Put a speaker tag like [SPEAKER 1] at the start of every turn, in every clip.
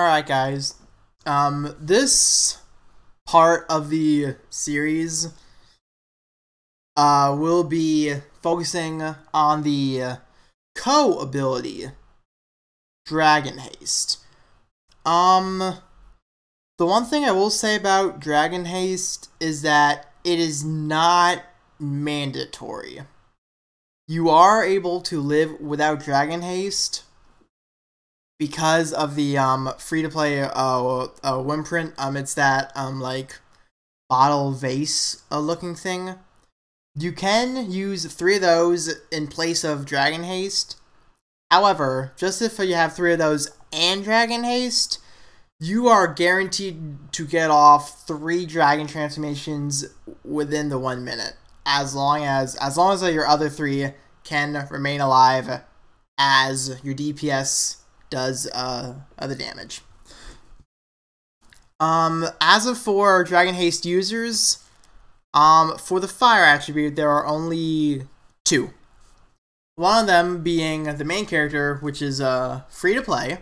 [SPEAKER 1] Alright, guys. Um, this part of the series uh, will be focusing on the co ability, Dragon Haste. Um, the one thing I will say about Dragon Haste is that it is not mandatory. You are able to live without Dragon Haste, because of the um, free to play uh, uh Wyrmprint. Um, it's that um like bottle vase uh, looking thing. You can use three of those in place of Dragon Haste. However, just if you have three of those and Dragon Haste, you are guaranteed to get off three Dragon transformations within the one minute, as long as as long as your other three can remain alive as your DPS does uh, other damage. Um, as of for Dragon Haste users, um, for the fire attribute, there are only two. One of them being the main character, which is uh, free to play.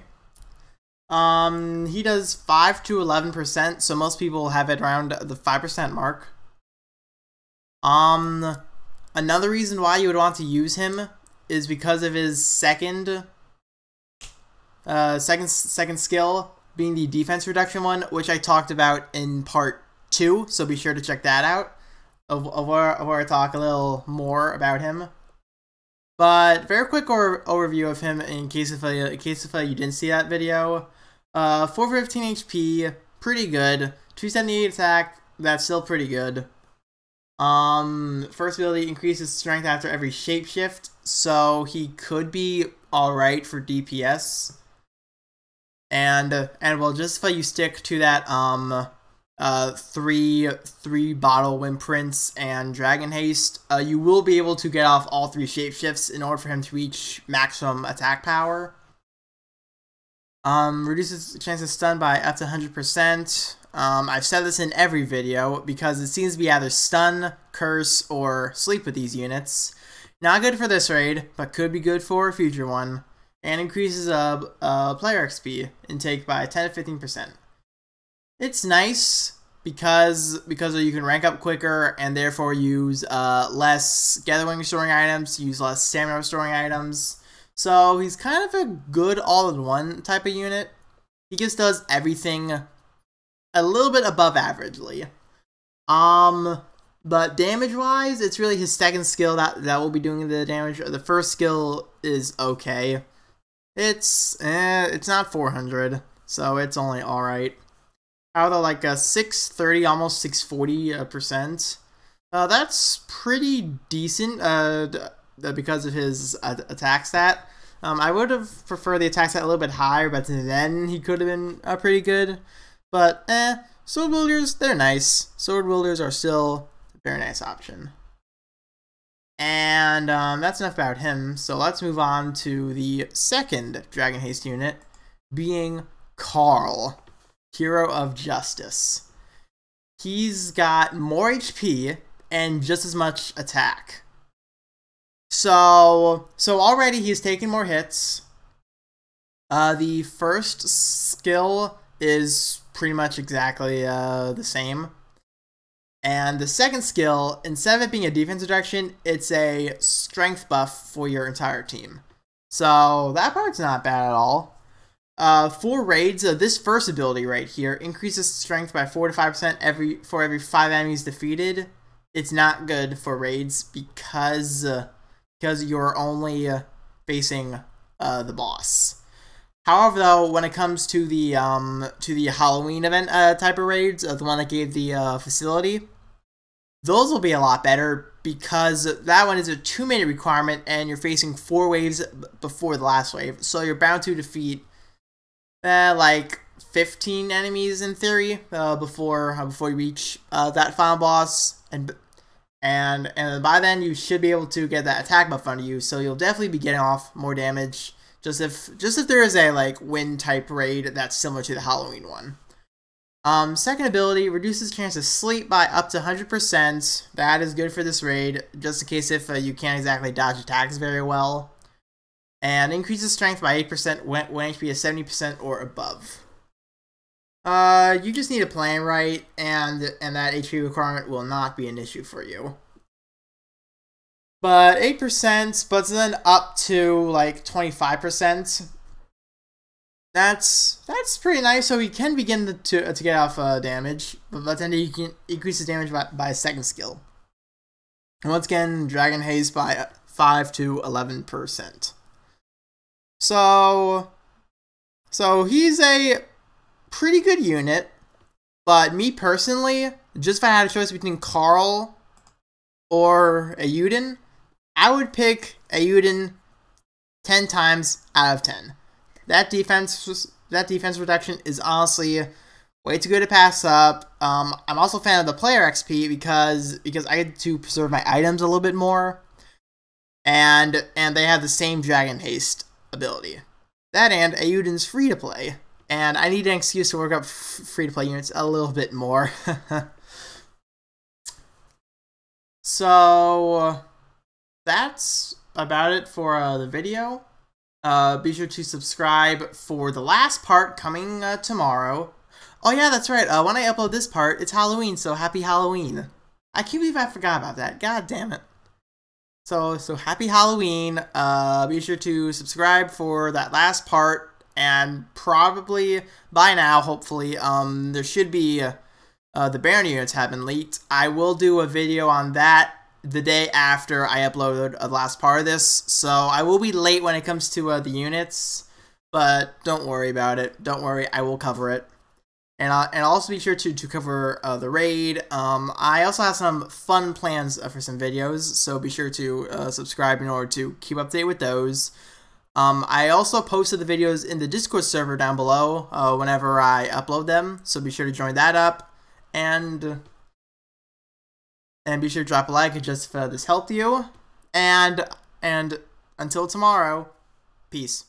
[SPEAKER 1] Um, he does 5 to 11%, so most people have it around the 5% mark. Um, another reason why you would want to use him is because of his second uh, second second skill being the defense reduction one, which I talked about in part two. So be sure to check that out. Of, of, where, of where I talk a little more about him. But very quick or, overview of him in case if in case if you didn't see that video. Uh, 415 HP, pretty good. 278 attack, that's still pretty good. Um, first ability increases strength after every shapeshift, so he could be alright for DPS and and well just if you stick to that um uh three three bottle Wyrmprints and dragon haste uh, you will be able to get off all three shapeshifts in order for him to reach maximum attack power. Um reduces chance of stun by up to 100% um i've said this in every video because it seems to be either stun curse or sleep with these units. Not good for this raid but could be good for a future one and increases uh, uh, player XP intake by 10 to 15%. It's nice because because you can rank up quicker and therefore use uh, less gathering restoring items, use less stamina restoring items. So he's kind of a good all-in-one type of unit. He just does everything a little bit above averagely. Um, but damage-wise, it's really his second skill that that will be doing the damage. The first skill is okay. It's eh, it's not 400, so it's only all right. Out of like a 630, almost 640 uh, percent. Uh, that's pretty decent. Uh, because of his uh, attack stat. Um, I would have preferred the attack stat a little bit higher, but then he could have been uh, pretty good. But eh, sword wielders, they're nice. Sword wielders are still a very nice option. And um, that's enough about him. So let's move on to the second Dragon Haste unit, being Carl, Hero of Justice. He's got more HP and just as much attack. So, so already he's taking more hits. Uh, the first skill is pretty much exactly uh, the same. And the second skill, instead of it being a defense reduction, it's a strength buff for your entire team. So that part's not bad at all. Uh, for raids, uh, this first ability right here increases strength by 4 to 5% every for every 5 enemies defeated. It's not good for raids because, uh, because you're only uh, facing uh, the boss. However, though, when it comes to the um, to the Halloween event uh, type of raids, the one that gave the facility, those will be a lot better because that one is a two minute requirement and you're facing four waves before the last wave. So you're bound to defeat uh, like 15 enemies in theory uh, before uh, before you reach uh, that final boss and and and by then you should be able to get that attack buff under you so you'll definitely be getting off more damage just if just if there is a like wind type raid that's similar to the Halloween one. Um, second ability reduces chance of sleep by up to 100%. That is good for this raid, just in case if uh, you can't exactly dodge attacks very well. And increases strength by 8% when, when HP is 70% or above. uh, you just need to plan right, and and that HP requirement will not be an issue for you. But eight percent, but then up to like twenty five percent. That's that's pretty nice. So he can begin to to, to get off uh, damage, but then he can increase his damage by, by a second skill. And once again, Dragon Haste by five to eleven percent. So, so he's a pretty good unit, but me personally, just if I had a choice between Carl or Euden, I would pick Euden 10 times out of 10. That defense that defense reduction is honestly way too good to pass up. Um, I'm also a fan of the player XP because because I get to preserve my items a little bit more, and and they have the same Dragon Haste ability. That and Euden's free to play, and I need an excuse to work up free to play units a little bit more. so that's about it for uh, the video. Uh, be sure to subscribe for the last part coming uh, tomorrow. Oh yeah, that's right. Uh, when I upload this part, it's Halloween, so happy Halloween. I can't believe I forgot about that. God damn it. So, so happy Halloween. Uh, be sure to subscribe for that last part, and probably by now, hopefully, um, there should be uh, the Baron units have been leaked. I will do a video on that the day after I uploaded the last part of this, so I will be late when it comes to uh, the units, but don't worry about it. Don't worry, I will cover it and uh, and also be sure to to cover uh, the raid. Um, I also have some fun plans uh, for some videos, so be sure to uh, subscribe in order to keep up to date with those. Um, I also posted the videos in the Discord server down below uh, whenever I upload them, so be sure to join that up, and and be sure to drop a like just if uh, this helped you, and and until tomorrow, peace.